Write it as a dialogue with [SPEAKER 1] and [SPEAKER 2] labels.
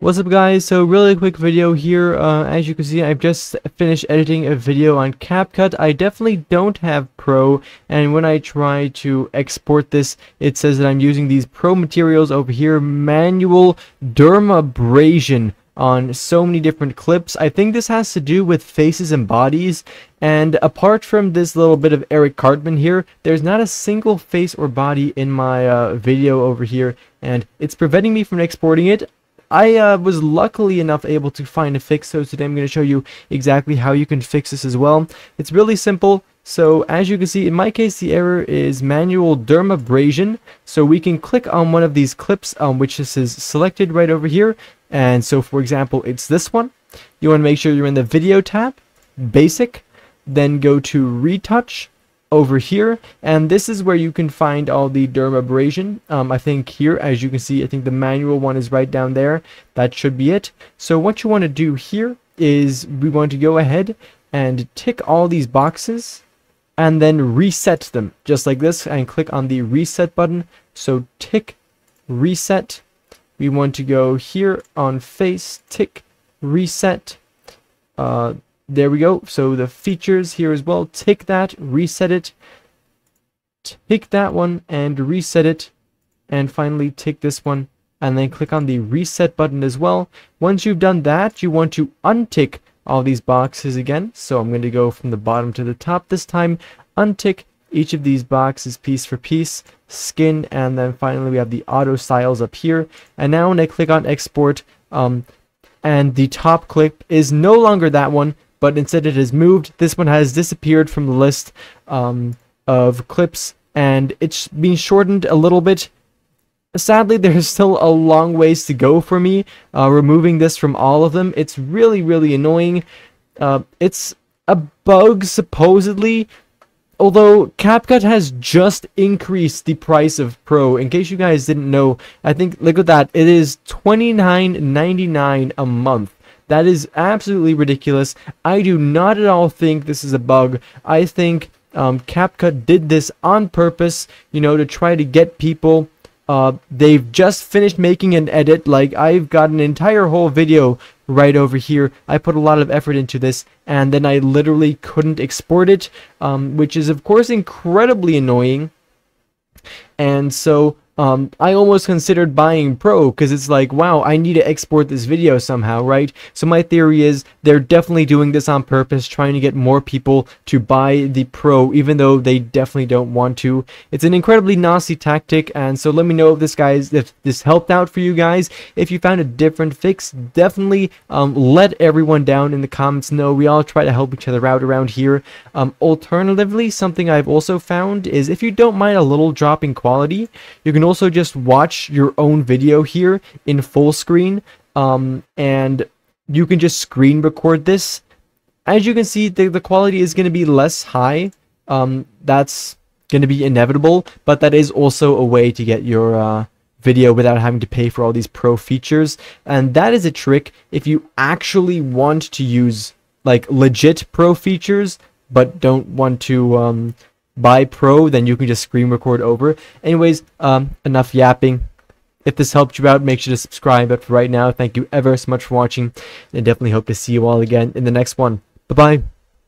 [SPEAKER 1] What's up guys, so really quick video here, uh, as you can see I've just finished editing a video on CapCut, I definitely don't have Pro, and when I try to export this, it says that I'm using these Pro materials over here, manual dermabrasion on so many different clips. I think this has to do with faces and bodies, and apart from this little bit of Eric Cartman here, there's not a single face or body in my uh, video over here, and it's preventing me from exporting it. I uh, was luckily enough able to find a fix, so today I'm going to show you exactly how you can fix this as well. It's really simple. So as you can see, in my case, the error is manual dermabrasion. So we can click on one of these clips, um, which this is selected right over here. And so, for example, it's this one. You want to make sure you're in the video tab, basic, then go to retouch, over here and this is where you can find all the dermabrasion um, I think here as you can see I think the manual one is right down there. That should be it. So what you want to do here is we want to go ahead and tick all these boxes and then reset them just like this and click on the reset button. So tick reset. We want to go here on face tick reset. Uh, there we go. So the features here as well. Tick that, reset it. Tick that one and reset it. And finally tick this one and then click on the reset button as well. Once you've done that, you want to untick all these boxes again. So I'm going to go from the bottom to the top this time. Untick each of these boxes piece for piece, skin, and then finally we have the auto styles up here. And now when I click on export, um, and the top clip is no longer that one, but instead it has moved. This one has disappeared from the list um, of clips, and it's been shortened a little bit. Sadly, there's still a long ways to go for me uh, removing this from all of them. It's really, really annoying. Uh, it's a bug, supposedly, although CapCut has just increased the price of Pro. In case you guys didn't know, I think, look at that, it is $29.99 a month. That is absolutely ridiculous. I do not at all think this is a bug. I think um, CapCut did this on purpose, you know, to try to get people. Uh, they've just finished making an edit. Like, I've got an entire whole video right over here. I put a lot of effort into this, and then I literally couldn't export it, um, which is, of course, incredibly annoying. And so um, I almost considered buying Pro because it's like, wow, I need to export this video somehow, right? So my theory is they're definitely doing this on purpose, trying to get more people to buy the Pro, even though they definitely don't want to. It's an incredibly nasty tactic, and so let me know if this guys if this helped out for you guys. If you found a different fix, definitely um, let everyone down in the comments know. We all try to help each other out around here. Um, alternatively, something I've also found is if you don't mind a little drop in quality, you can also just watch your own video here in full screen um, and you can just screen record this. As you can see, the, the quality is going to be less high. Um, that's going to be inevitable, but that is also a way to get your uh, video without having to pay for all these pro features. And that is a trick if you actually want to use like legit pro features, but don't want to um, buy Pro, then you can just screen record over. Anyways, um, enough yapping. If this helped you out, make sure to subscribe. But for right now, thank you ever so much for watching, and definitely hope to see you all again in the next one. Bye-bye.